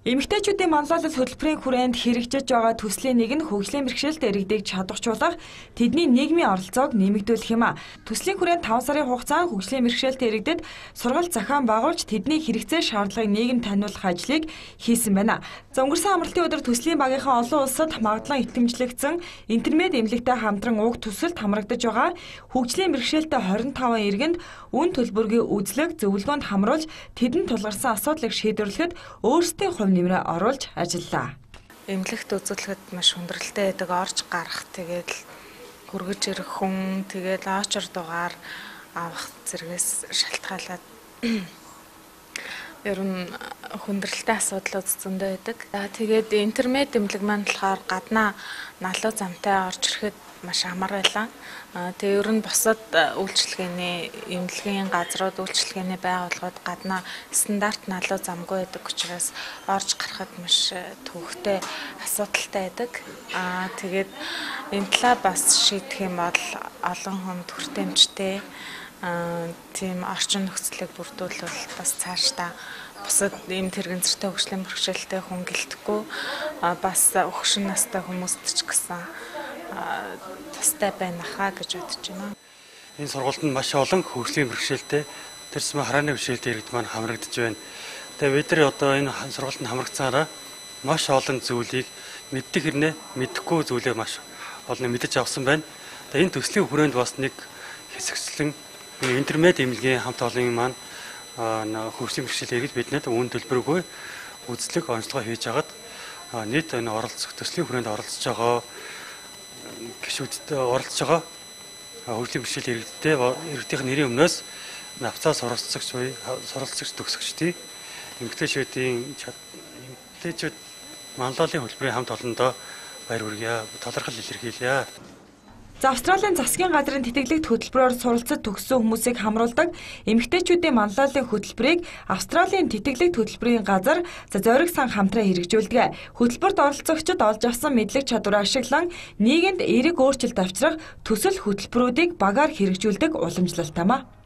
Эмэгтэйчүүдийн манлайлал хөтөлбөрийн хүрээнд хэрэгжиж байгаа төслийн нэг нь хөгжлийн бэрхшээлд иргэдийг чадварчуулах, тэдний нийгмийн оролцоог нэмэгдүүлэх юм а. Төслийн хүрээнд 5 сарын хугацаанд хөгжлийн бэрхшээлд иргэдэд сургалт захаан байгуулж тэдний хэрэгцээ шаардлагыг нийгэм таниулах ажлыг хийсэн байна. За өнгөрсөн амралтын өдөр төслийн багийнхаа олон улсад магадлан итгэмжлэгдсэн интернет эмнэлэгтэй хамтран уг төсөлд хамрагдаж байгаа хөгжлийн бэрхшээлтэй 25 иргэнд үн төлбөрийн үзлэг зөвлөгөөнд хамруулж тэдэнд тулгарсан асуудлыг шийдвэрлэхэд өөрсдийн хувь нэмрээ оруулж ажиллаа. Эмнэлэгт үзүүлэхэд маш хүндрэлтэй байдаг орж гарах тэгээд хүргэж ирэх хүн тэгээд очор дугаар авах зэрэгээс шалтгаалаад ер нь хүндрэлтэй асуудлууд зөндөө байдаг. За тэгээд интернет эмнэлэг маань болохоор гаднаа налуу замтай орж ирэхэд маш амар байлаа. Тэгээ ер нь бусад үйлчлэгээний эмнэлгийн газрууд үйлчлэгээний байгууллагууд гаднаа стандарт налуу замгүй байдаг учраас орж гарахад маш төвөгтэй асуудалтай байдаг. Аа тэгээд энэ талаа бас шийдэх юм бол олон хүнд хүртээмжтэй аа тийм орчин нөхцөлийг бүрдүүлвэл бас цаашдаа бусад ийм тэрэгцэртэй хөгжлийн бэрхшээлтэй хүн гэлтэхгүй бас өгшин настай хүмүүст ч гэсэн тустай байна хаа гэж бодож байна. Энэ сургуульд нь маш олон хөгжлийн бэрхшээлтэй тэр зам харааны бэрхшээлтэй иргэд маань хамрагдаж байна. Тэгээ бид нар одоо энэ сургуульд нь хамрагдсанараа маш олон зүйлийг мэддэг хэрнээ мэдэхгүй зүйлээ маш олон мэдэж авсан байна. Тэгээ энэ төслийн хүрээнд бас нэг хэсэгчлэн интернет эмнэлгийн хамт олон маань хөгжлийн бэрхшээл иргэд биднээс үн төлбөргүй үзлэг онцлогоо хийж агаад нийт энэ оролцох төслийн хүрээнд оролцож байгаа гişүүдтэй оролцож байгаа хөгжлийн бэрхшээл иргэдтэй иргэдийн нэрийн өмнөөс навцаа суралцагч буй суралцагч төгсөгчдийн эмгтээчүүдийн эмгтээчүүд манлайлалын хөтөлбөрийн хамт олондоо баяр хүргье талархал илэрхийлье. За Австралийн засгийн газрын тэтгэлэгт хөтөлбөрөөр суралцад төгссөн хүмүүсийг хамруулдаг эмэгтэйчүүдийн манлайлалын хөтөлбөрийг Австралийн тэтгэлэгт хөтөлбөрийн газар за зориг сан хамтран хэрэгжүүлдэг. Хөтөлбөрт оролцогчид олж авсан мэдлэг чадвараа ашиглан нийгэмд эерэг өөрчлөлт авчрах төсөл хөтөлбөрүүдийг багаар хэрэгжүүлдэг уламжлалтай маа.